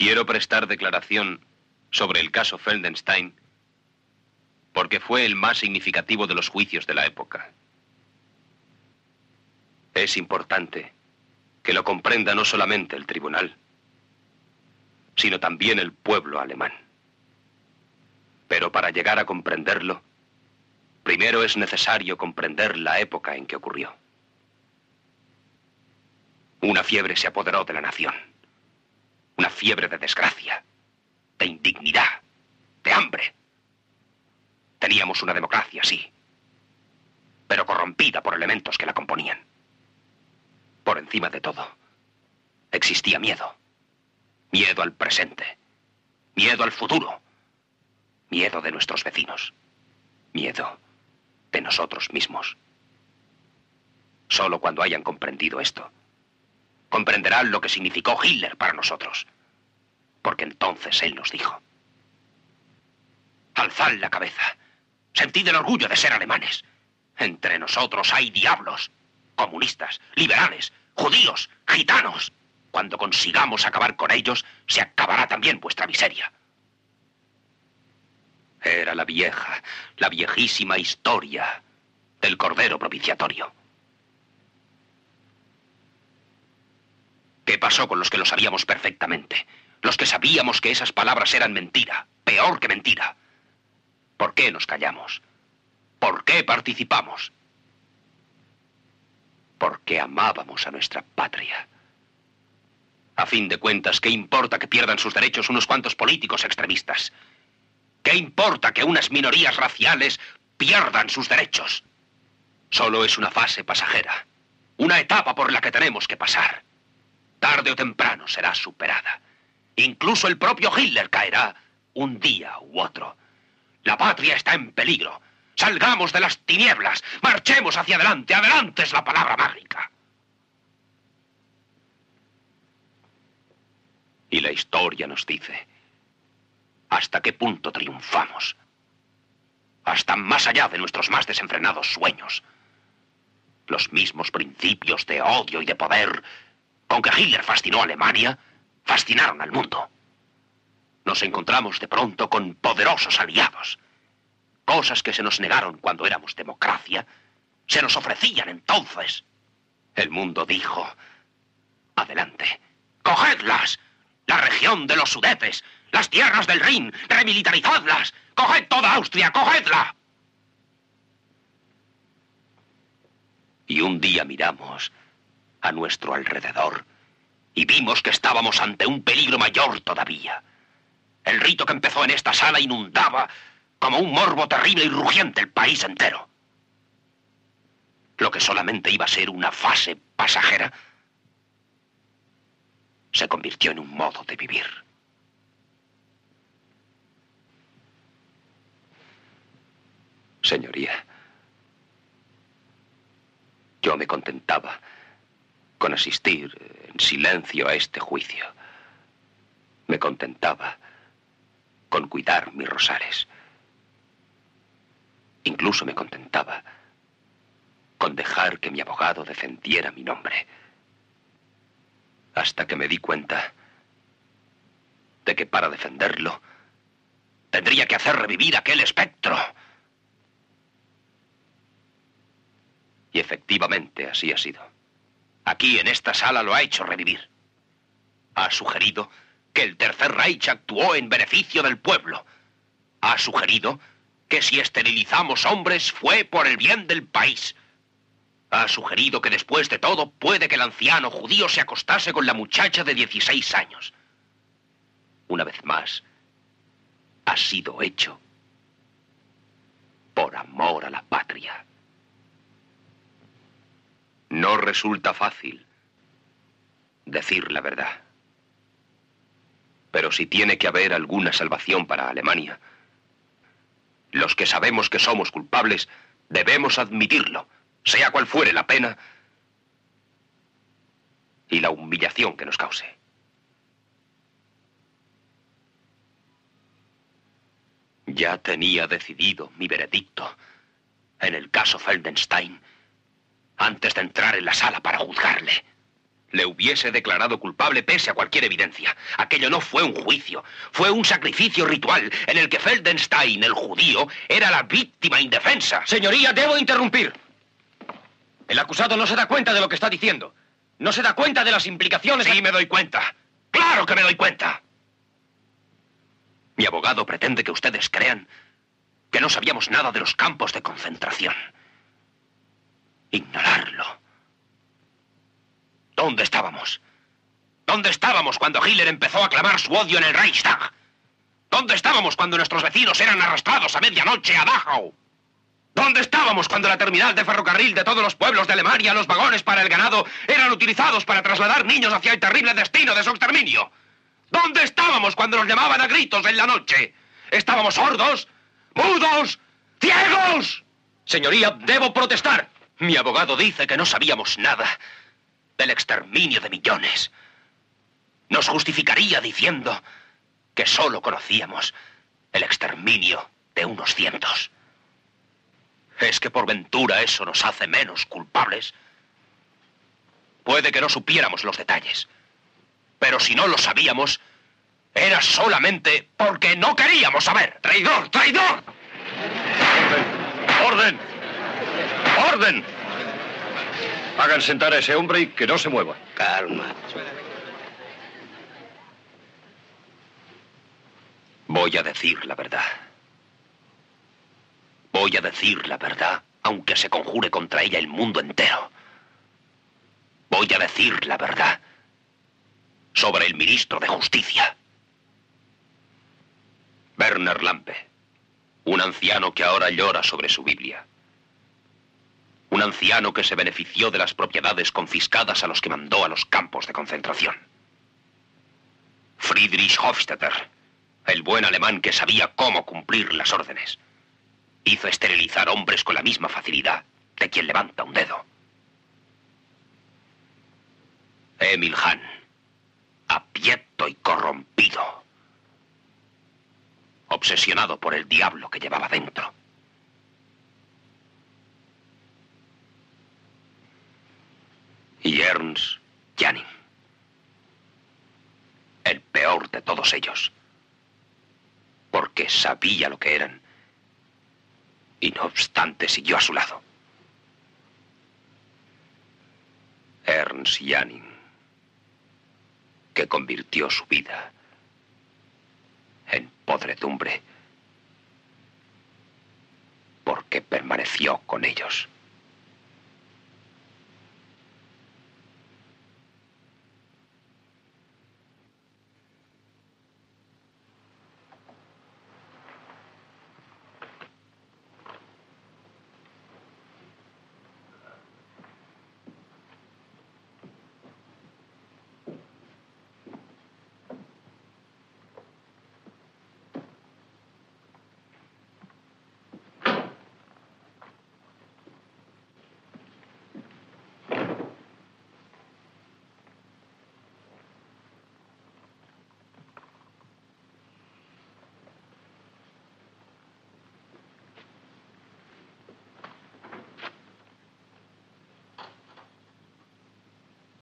Quiero prestar declaración sobre el caso Feldenstein porque fue el más significativo de los juicios de la época. Es importante que lo comprenda no solamente el tribunal, sino también el pueblo alemán. Pero para llegar a comprenderlo, primero es necesario comprender la época en que ocurrió. Una fiebre se apoderó de la nación. Fiebre de desgracia, de indignidad, de hambre. Teníamos una democracia, sí, pero corrompida por elementos que la componían. Por encima de todo, existía miedo. Miedo al presente. Miedo al futuro. Miedo de nuestros vecinos. Miedo de nosotros mismos. Solo cuando hayan comprendido esto, comprenderán lo que significó Hitler para nosotros. Porque entonces él nos dijo, alzad la cabeza, sentid el orgullo de ser alemanes. Entre nosotros hay diablos, comunistas, liberales, judíos, gitanos. Cuando consigamos acabar con ellos, se acabará también vuestra miseria. Era la vieja, la viejísima historia del Cordero Propiciatorio. ¿Qué pasó con los que lo sabíamos perfectamente? Los que sabíamos que esas palabras eran mentira, peor que mentira. ¿Por qué nos callamos? ¿Por qué participamos? Porque amábamos a nuestra patria. A fin de cuentas, ¿qué importa que pierdan sus derechos unos cuantos políticos extremistas? ¿Qué importa que unas minorías raciales pierdan sus derechos? Solo es una fase pasajera, una etapa por la que tenemos que pasar. Tarde o temprano será superada. Incluso el propio Hitler caerá un día u otro. La patria está en peligro. Salgamos de las tinieblas, marchemos hacia adelante, adelante es la palabra mágica. Y la historia nos dice hasta qué punto triunfamos. Hasta más allá de nuestros más desenfrenados sueños. Los mismos principios de odio y de poder con que Hitler fascinó a Alemania, fascinaron al mundo. Nos encontramos de pronto con poderosos aliados. Cosas que se nos negaron cuando éramos democracia, se nos ofrecían entonces. El mundo dijo, adelante, cogedlas, la región de los Sudetes, las tierras del Rin, remilitarizadlas, coged toda Austria, cogedla. Y un día miramos a nuestro alrededor y vimos que estábamos ante un peligro mayor todavía. El rito que empezó en esta sala inundaba como un morbo terrible y rugiente el país entero. Lo que solamente iba a ser una fase pasajera se convirtió en un modo de vivir. Señoría, yo me contentaba con asistir en silencio a este juicio. Me contentaba con cuidar mis rosales. Incluso me contentaba con dejar que mi abogado defendiera mi nombre. Hasta que me di cuenta de que para defenderlo tendría que hacer revivir aquel espectro. Y efectivamente así ha sido. Aquí en esta sala lo ha hecho revivir. Ha sugerido que el Tercer Reich actuó en beneficio del pueblo. Ha sugerido que si esterilizamos hombres fue por el bien del país. Ha sugerido que después de todo puede que el anciano judío se acostase con la muchacha de 16 años. Una vez más, ha sido hecho por amor a la patria. No resulta fácil decir la verdad. Pero si tiene que haber alguna salvación para Alemania, los que sabemos que somos culpables debemos admitirlo, sea cual fuere la pena y la humillación que nos cause. Ya tenía decidido mi veredicto en el caso Feldenstein antes de entrar en la sala para juzgarle. le hubiese declarado culpable pese a cualquier evidencia. Aquello no fue un juicio, fue un sacrificio ritual en el que Feldenstein, el judío, era la víctima indefensa. Señoría, debo interrumpir. El acusado no se da cuenta de lo que está diciendo. No se da cuenta de las implicaciones. Sí, me doy cuenta. Claro que me doy cuenta. Mi abogado pretende que ustedes crean que no sabíamos nada de los campos de concentración. Ignorarlo ¿Dónde estábamos? ¿Dónde estábamos cuando Hitler empezó a clamar su odio en el Reichstag? ¿Dónde estábamos cuando nuestros vecinos eran arrastrados a medianoche a Dachau? ¿Dónde estábamos cuando la terminal de ferrocarril de todos los pueblos de Alemania, los vagones para el ganado, eran utilizados para trasladar niños hacia el terrible destino de su exterminio? ¿Dónde estábamos cuando nos llamaban a gritos en la noche? ¿Estábamos sordos? ¿Mudos? ¿Ciegos? Señoría, debo protestar. Mi abogado dice que no sabíamos nada del exterminio de millones. Nos justificaría diciendo que solo conocíamos el exterminio de unos cientos. ¿Es que por ventura eso nos hace menos culpables? Puede que no supiéramos los detalles, pero si no lo sabíamos, era solamente porque no queríamos saber. ¡Traidor! ¡Traidor! ¡Orden! ¡Orden! ¡Orden! Hagan sentar a ese hombre y que no se mueva. Calma. Voy a decir la verdad. Voy a decir la verdad, aunque se conjure contra ella el mundo entero. Voy a decir la verdad sobre el ministro de Justicia. Werner Lampe, un anciano que ahora llora sobre su Biblia. Un anciano que se benefició de las propiedades confiscadas a los que mandó a los campos de concentración. Friedrich Hofstetter, el buen alemán que sabía cómo cumplir las órdenes, hizo esterilizar hombres con la misma facilidad de quien levanta un dedo. Emil Hahn, apieto y corrompido, obsesionado por el diablo que llevaba dentro. Ernst Janning. El peor de todos ellos. Porque sabía lo que eran. Y no obstante siguió a su lado. Ernst Janning, que convirtió su vida en podredumbre porque permaneció con ellos.